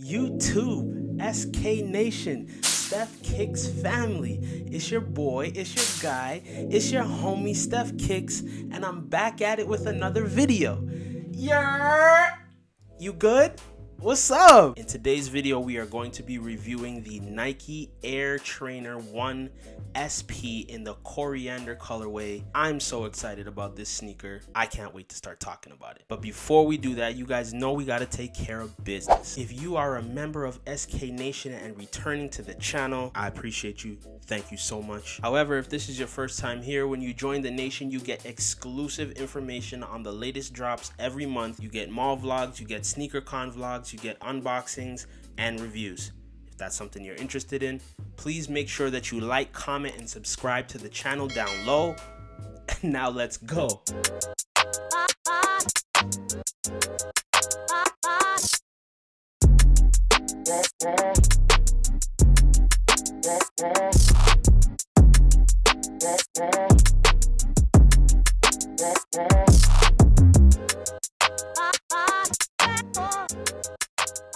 YouTube, SK Nation, Steff Kicks family. It's your boy, it's your guy, it's your homie Steff Kicks, and I'm back at it with another video. Yeah, you good? What's up? In today's video, we are going to be reviewing the Nike Air Trainer 1 SP in the coriander colorway. I'm so excited about this sneaker. I can't wait to start talking about it. But before we do that, you guys know we got to take care of business. If you are a member of SK Nation and returning to the channel, I appreciate you. Thank you so much. However, if this is your first time here, when you join the nation, you get exclusive information on the latest drops every month. You get mall vlogs, you get sneaker con vlogs, you get unboxings and reviews. If that's something you're interested in, please make sure that you like, comment, and subscribe to the channel down low. now let's go.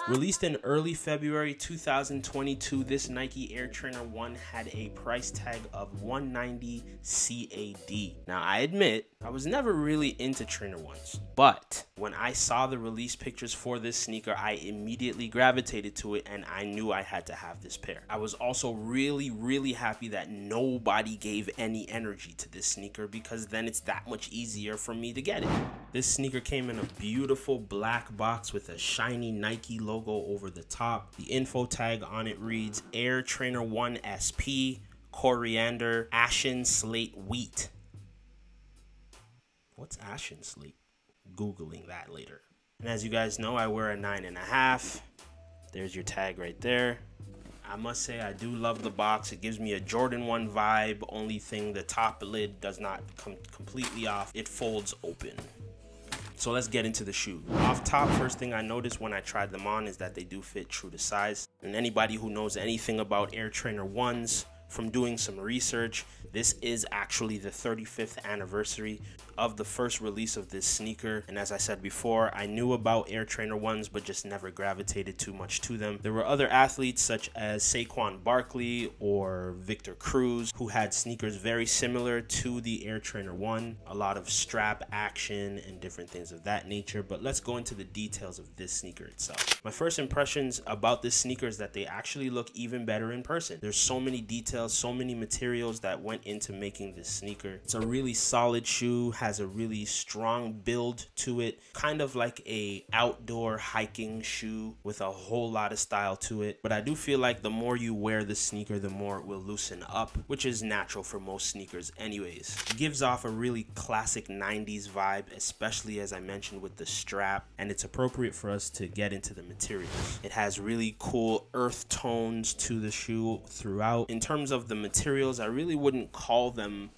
Released in early February 2022, this Nike Air Trainer 1 had a price tag of 190 CAD. Now, I admit, I was never really into Trainer 1s, but when I saw the release pictures for this sneaker, I immediately gravitated to it and I knew I had to have this pair. I was also really, really happy that nobody gave any energy to this sneaker because then it's that much easier for me to get it. This sneaker came in a beautiful black box with a shiny Nike logo over the top. The info tag on it reads Air Trainer 1 SP, coriander, ashen slate wheat. What's ashen slate? Googling that later. And as you guys know, I wear a nine and a half. There's your tag right there. I must say I do love the box. It gives me a Jordan 1 vibe. Only thing, the top lid does not come completely off. It folds open. So let's get into the shoe. Off top, first thing I noticed when I tried them on is that they do fit true to size. And anybody who knows anything about Air Trainer 1s from doing some research, this is actually the 35th anniversary of the first release of this sneaker. And as I said before, I knew about Air Trainer 1s, but just never gravitated too much to them. There were other athletes such as Saquon Barkley or Victor Cruz who had sneakers very similar to the Air Trainer 1. A lot of strap action and different things of that nature. But let's go into the details of this sneaker itself. My first impressions about this sneaker is that they actually look even better in person. There's so many details, so many materials that went into making this sneaker. It's a really solid shoe, has a really strong build to it, kind of like a outdoor hiking shoe with a whole lot of style to it. But I do feel like the more you wear the sneaker, the more it will loosen up, which is natural for most sneakers anyways. It gives off a really classic 90s vibe, especially as I mentioned with the strap, and it's appropriate for us to get into the materials. It has really cool earth tones to the shoe throughout. In terms of the materials, I really wouldn't call them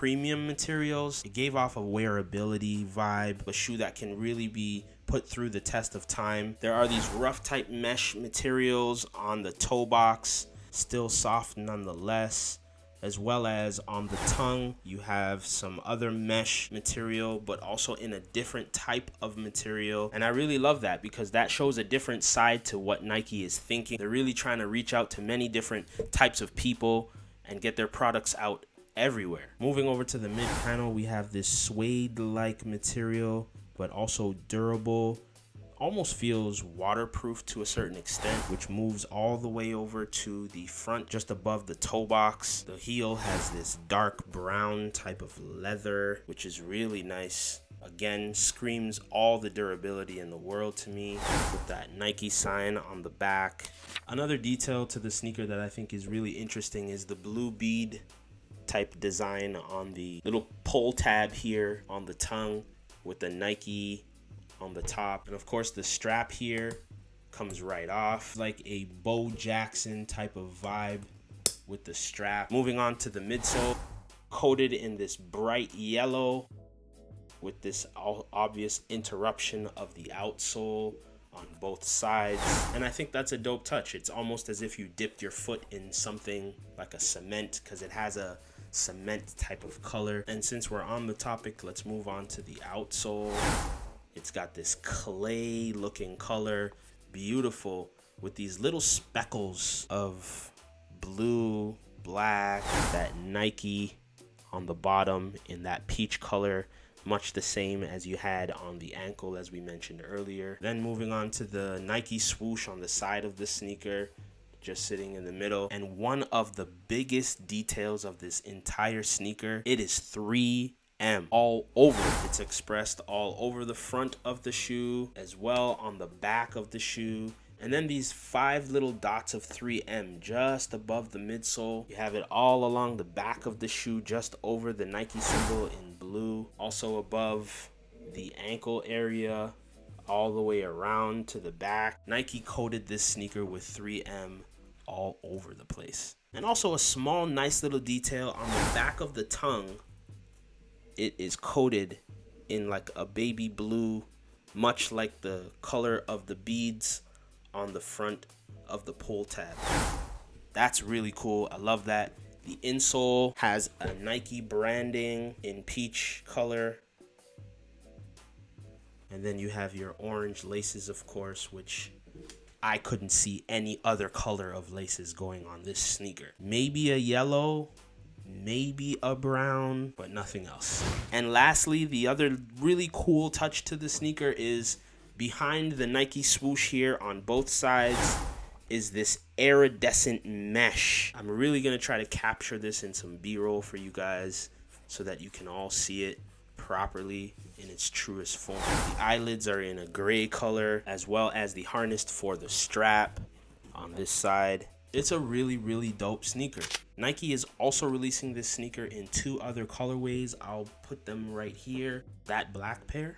premium materials. It gave off a wearability vibe, a shoe that can really be put through the test of time. There are these rough type mesh materials on the toe box, still soft nonetheless as well as on the tongue you have some other mesh material but also in a different type of material and I really love that because that shows a different side to what Nike is thinking they're really trying to reach out to many different types of people and get their products out everywhere. Moving over to the mid panel, we have this suede-like material, but also durable. Almost feels waterproof to a certain extent, which moves all the way over to the front just above the toe box. The heel has this dark brown type of leather, which is really nice. Again, screams all the durability in the world to me with that Nike sign on the back. Another detail to the sneaker that I think is really interesting is the blue bead type design on the little pull tab here on the tongue with the Nike on the top. And of course the strap here comes right off like a Bo Jackson type of vibe with the strap. Moving on to the midsole, coated in this bright yellow with this obvious interruption of the outsole on both sides. And I think that's a dope touch. It's almost as if you dipped your foot in something like a cement because it has a cement type of color. And since we're on the topic, let's move on to the outsole. It's got this clay looking color, beautiful. with these little speckles of blue, black, that Nike on the bottom in that peach color much the same as you had on the ankle as we mentioned earlier then moving on to the nike swoosh on the side of the sneaker just sitting in the middle and one of the biggest details of this entire sneaker it is 3 M all over. It's expressed all over the front of the shoe as well on the back of the shoe. And then these five little dots of 3M just above the midsole. You have it all along the back of the shoe, just over the Nike symbol in blue. Also above the ankle area, all the way around to the back. Nike coated this sneaker with 3M all over the place. And also a small, nice little detail on the back of the tongue it is coated in like a baby blue, much like the color of the beads on the front of the pull tab. That's really cool. I love that. The insole has a Nike branding in peach color. And then you have your orange laces, of course, which I couldn't see any other color of laces going on this sneaker. Maybe a yellow maybe a brown, but nothing else. And lastly, the other really cool touch to the sneaker is behind the Nike swoosh here on both sides is this iridescent mesh. I'm really gonna try to capture this in some B-roll for you guys so that you can all see it properly in its truest form. The eyelids are in a gray color as well as the harness for the strap on this side. It's a really, really dope sneaker. Nike is also releasing this sneaker in two other colorways. I'll put them right here. That black pair.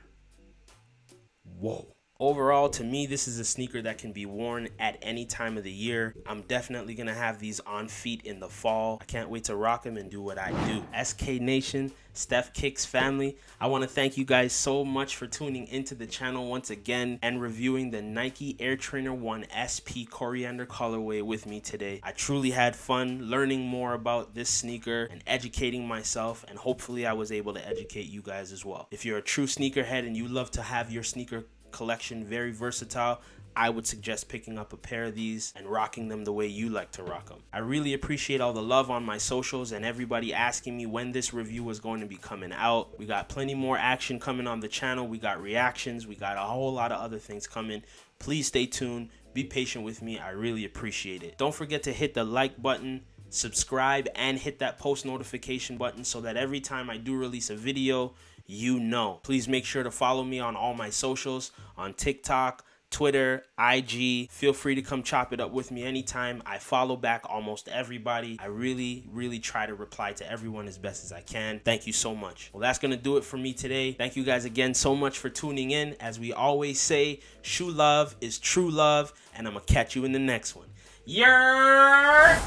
Whoa. Overall, to me, this is a sneaker that can be worn at any time of the year. I'm definitely to have these on feet in the fall. I can't wait to rock them and do what I do. SK Nation, Steff Kicks family, I want to thank you guys so much for tuning into the channel once again and reviewing the Nike Air Trainer 1 SP Coriander colorway with me today. I truly had fun learning more about this sneaker and educating myself and hopefully I was able to educate you guys as well. If you're a true sneakerhead and you love to have your sneaker collection, very versatile. I would suggest picking up a pair of these and rocking them the way you like to rock them. I really appreciate all the love on my socials and everybody asking me when this review was going to be coming out. We got plenty more action coming on the channel. We got reactions. We got a whole lot of other things coming. Please stay tuned. Be patient with me. I really appreciate it. Don't forget to hit the like button subscribe and hit that post notification button so that every time I do release a video, you know. Please make sure to follow me on all my socials on TikTok, Twitter, IG. Feel free to come chop it up with me anytime. I follow back almost everybody. I really, really try to reply to everyone as best as I can. Thank you so much. Well, that's going to do it for me today. Thank you guys again so much for tuning in. As we always say, shoe love is true love, and I'm going to catch you in the next one. Yeah.